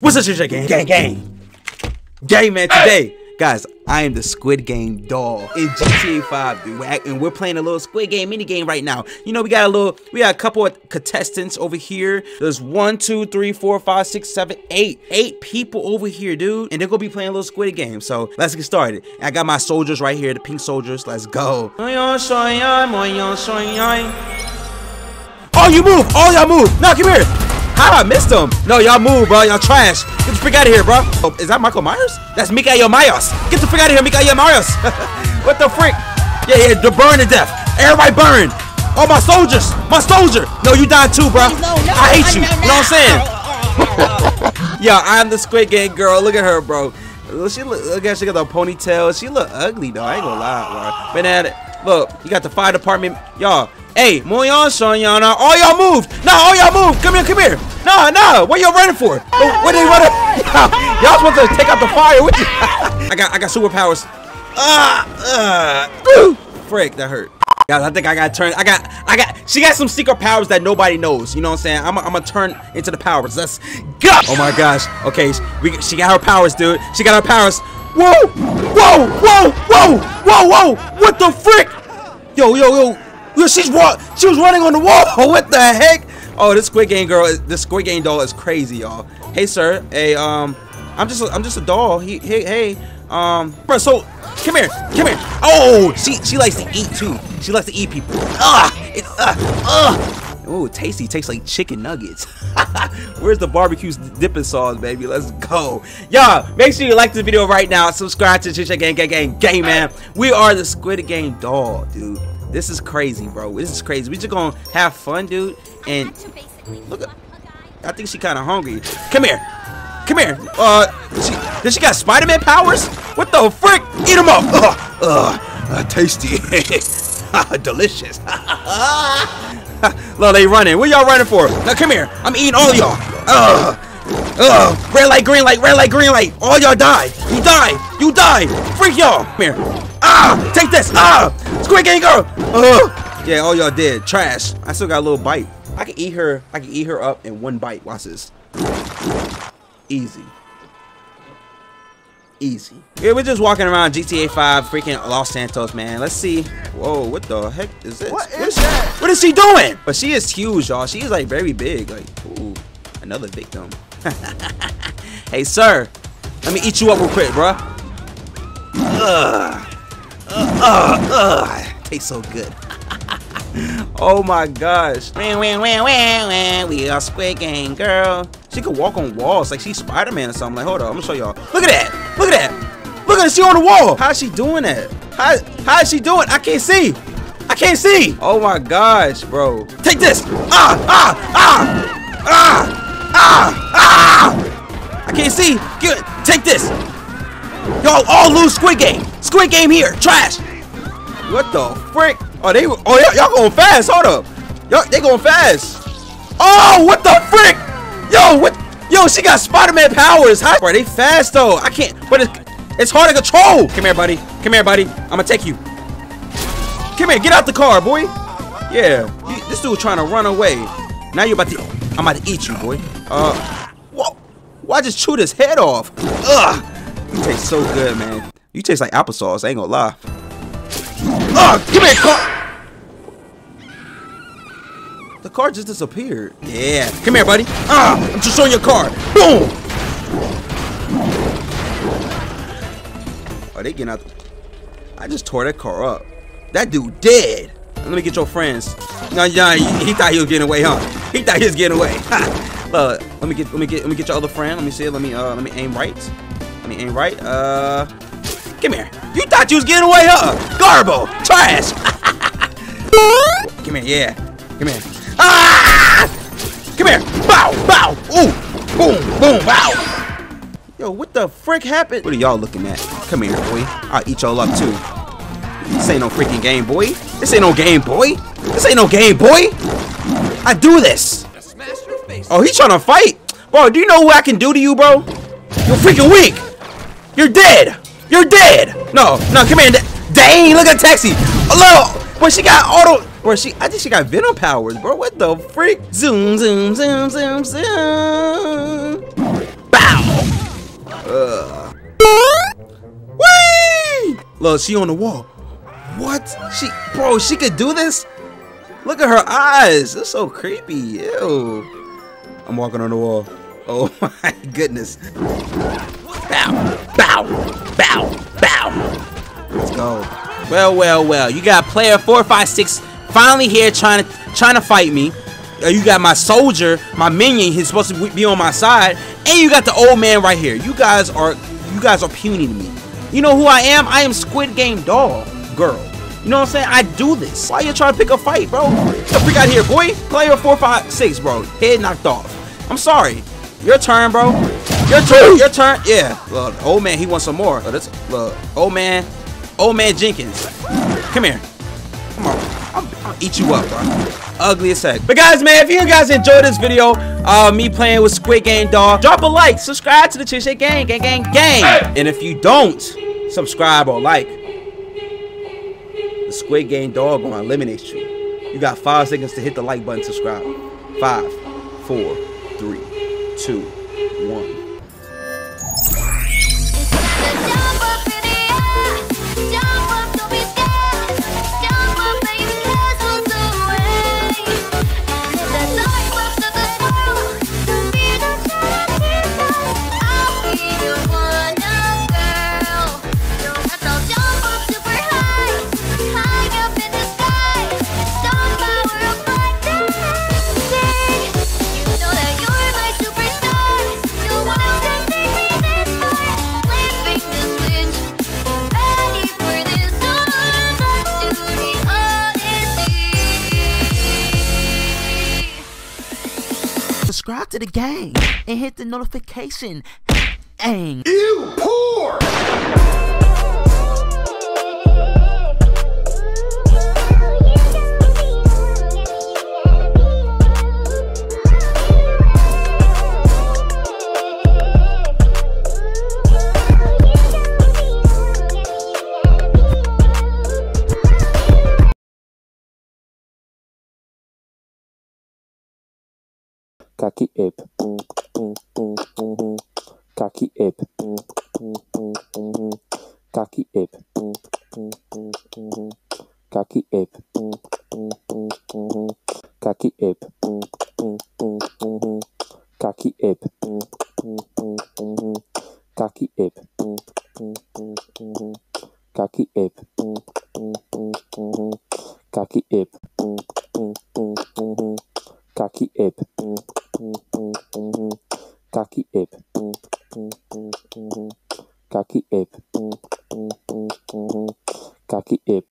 What's up, shit gang? Gang, gang. Gang, man, today, guys, I am the Squid Game doll in GTA 5, dude. And we're playing a little Squid Game mini game right now. You know, we got a little, we got a couple of contestants over here. There's one, two, three, four, five, six, seven, eight. Eight people over here, dude. And they're gonna be playing a little Squid Game. So let's get started. I got my soldiers right here, the pink soldiers. Let's go. Oh, you move! Oh, y'all move! Now come here! How I missed him? No, y'all move, bro. Y'all trash. Get the freak out of here, bro. Oh, is that Michael Myers? That's Michael Myers. Get the freak out of here, Michael Myers. what the freak? Yeah, yeah, the burn to death. Everybody burn. Oh, my soldiers. My soldier. No, you died too, bro. No, no, I hate you. no, You know what I'm saying? yeah, I'm the Squid Game girl. Look at her, bro. She look, look at she got the ponytail. She look ugly though. I ain't gonna lie, bro. Been at it. Look, you got the fire department, y'all. Hey, Moyon, y'all. Y'all moved. No, all y'all moved. Come here, come here. No, no. What y'all running for? What are you running? y'all supposed to take out the fire with you. I got, I got superpowers. Ah, uh, frick, that hurt. Guys, I think I got turned. I got, I got. She got some secret powers that nobody knows. You know what I'm saying? I'm, gonna turn into the powers. Let's go. Oh my gosh. Okay, we, she got her powers, dude. She got her powers. Whoa, whoa, whoa, whoa, whoa, whoa. What the frick? Yo, yo, yo. Yo, she's what? She was running on the wall. What the heck? Oh, this Squid Game girl, this Squid Game doll is crazy, y'all. Hey, sir. Hey, um, I'm just, a, I'm just a doll. He, hey, hey, um, bro. So, come here, come here. Oh, she, she likes to eat too. She likes to eat people. Ah, it, uh, uh. Ooh, tasty. Tastes like chicken nuggets. Where's the barbecue dipping sauce, baby? Let's go. Y'all, make sure you like this video right now. Subscribe to Chicha Gang Gang Gang Gang, man. We are the Squid Game doll, dude. This is crazy, bro. This is crazy. We just gonna have fun, dude. And look, at, I think she kind of hungry. Come here. Come here. Uh, she, does she got Spider-Man powers? What the frick? Eat them up. Ugh, ugh, uh, tasty. Delicious. Look, they running. What y'all running for? Now come here. I'm eating all y'all. Ugh. Ugh. Red light, green light, red light, green light. All y'all die. You die. You die. Freak y'all. Come here. Ah! Take this. Ah! Squid Game girl. Ugh. Yeah, all y'all dead. Trash. I still got a little bite. I can eat her. I can eat her up in one bite. Watch this. Easy. Easy. Yeah, we're just walking around GTA 5, freaking Los Santos, man. Let's see. Whoa, what the heck is this? What is that? What is she doing? But she is huge, y'all. She is like very big. Like, ooh, another victim. hey, sir. Let me eat you up real quick, bruh. Ugh. Ugh, ugh, ugh. Tastes so good. oh my gosh. We are Squid Game, girl. She could walk on walls like she's Spider-Man or something. Like, hold on, I'm gonna show y'all. Look at that. Look at that. Look at that. She on the wall. How's she doing that? How, how is she doing? I can't see. I can't see. Oh my gosh, bro. Take this. Ah, ah, ah, ah, ah, ah. I can't see. Get, take this. Y'all all lose Squid Game. Squid Game here. Trash. What the frick? Oh, they. Oh, y'all going fast. Hold up. Y'all, they going fast. Oh, what the frick? Yo, what? Yo, she got Spider-Man powers. How? Bro, they fast though. I can't. But it's, it's hard to control. Come here, buddy. Come here, buddy. I'm gonna take you. Come here. Get out the car, boy. Yeah. You, this dude trying to run away. Now you're about to. I'm about to eat you, boy. Uh. Whoa. Why just chewed his head off? Ugh. You taste so good, man. You taste like applesauce. I ain't gonna lie. Ugh. Give me a car. The car just disappeared. Yeah. Come here, buddy. Ah, I'm just showing your car. Boom. Oh, they getting out. I just tore that car up. That dude dead. Let me get your friends. No, no, he, he thought he was getting away, huh? He thought he was getting away. uh, let me get, let me get, let me get your other friend. Let me see. Let me, uh, let me aim right. Let me aim right. Uh, come here. You thought you was getting away, huh? Garbo, trash. come here, yeah. Come here. Ah! Come here. Bow, bow. Ooh. Boom, boom, bow. Yo, what the frick happened? What are y'all looking at? Come here, boy. I'll eat y'all up too. This ain't no freaking game, boy. This ain't no game, boy. This ain't no game, boy. I do this. Oh, he's trying to fight. Bro, do you know what I can do to you, bro? You're freaking weak. You're dead. You're dead. No, no, come here. Dang, look at Taxi. Hello. Boy, she got auto. Or she, I think she got venom powers, bro. What the freak? Zoom, zoom, zoom, zoom, zoom. Ugh. Whee! Look, she on the wall. What? She, bro, she could do this? Look at her eyes. That's so creepy. Ew. I'm walking on the wall. Oh my goodness. Bow, bow, bow, bow. Let's go. Well, well, well. You got player four, five, six finally here trying to trying to fight me. Uh, you got my soldier, my minion. He's supposed to be on my side, and you got the old man right here. You guys are you guys are puny to me. You know who I am? I am Squid Game doll girl. You know what I'm saying? I do this. Why you trying to pick a fight, bro? Get the freak out here, boy. Player four, five, six, bro. Head knocked off. I'm sorry. Your turn, bro. Your turn. Your turn. Yeah. Look, old man, he wants some more. Look, this, look, old man, old man Jenkins. Come here. I'll, eat you up, bro. Ugly as heck. But guys, man, if you guys enjoyed this video, uh, me playing with Squid Game Dog, drop a like, subscribe to the Chick Shake Gang, gang, gang, gang. And if you don't subscribe or like, the Squid Game Dog gonna eliminate you. You got five seconds to hit the like button, subscribe. Five, four, three, two, one. Subscribe to the gang and hit the notification. Dang. You poor! Kaki ip kaki ip kaki ip kaki ip kaki ip kaki ip kaki ip kaki ip kaki ip kaki ip